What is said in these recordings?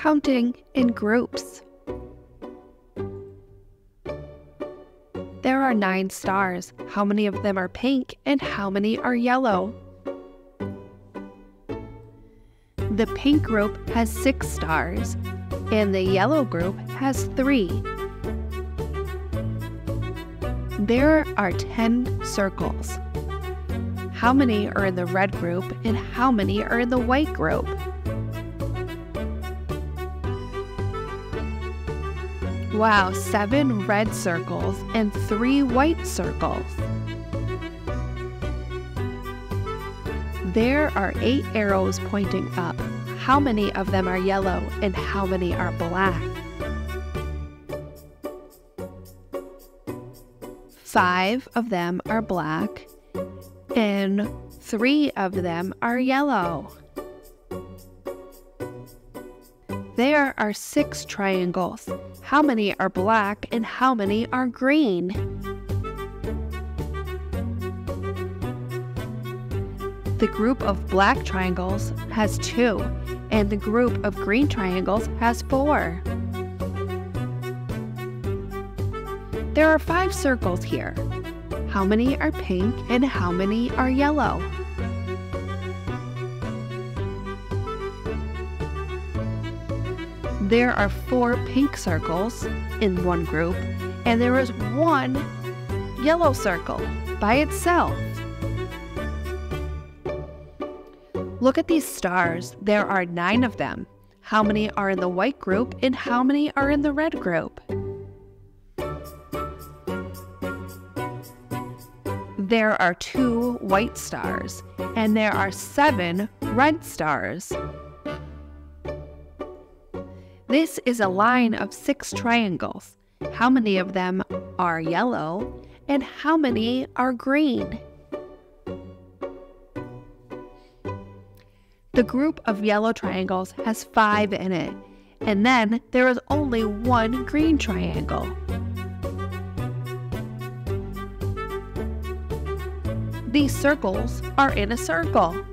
counting in groups. There are nine stars. How many of them are pink and how many are yellow? The pink group has six stars, and the yellow group has three. There are 10 circles. How many are in the red group and how many are in the white group? Wow, seven red circles and three white circles. There are eight arrows pointing up. How many of them are yellow and how many are black? Five of them are black and three of them are yellow. There are six triangles. How many are black and how many are green? The group of black triangles has two, and the group of green triangles has four. There are five circles here. How many are pink and how many are yellow? There are four pink circles in one group, and there is one yellow circle by itself. Look at these stars. There are nine of them. How many are in the white group and how many are in the red group? There are two white stars, and there are seven red stars. This is a line of six triangles. How many of them are yellow and how many are green? The group of yellow triangles has five in it, and then there is only one green triangle. These circles are in a circle.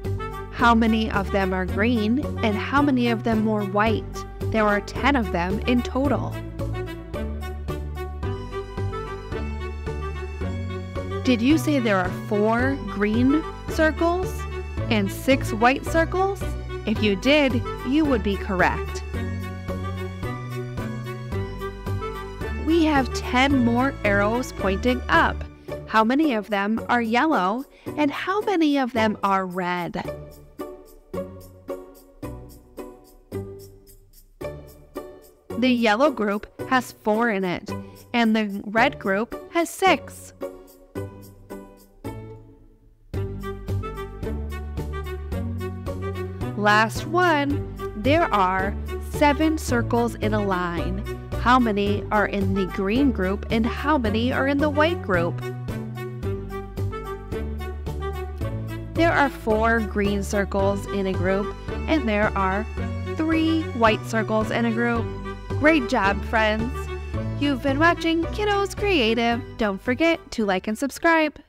How many of them are green and how many of them are white? There are 10 of them in total. Did you say there are four green circles and six white circles? If you did, you would be correct. We have 10 more arrows pointing up. How many of them are yellow and how many of them are red? The yellow group has four in it, and the red group has six. Last one, there are seven circles in a line. How many are in the green group and how many are in the white group? There are four green circles in a group, and there are three white circles in a group. Great job, friends! You've been watching Kiddos Creative. Don't forget to like and subscribe.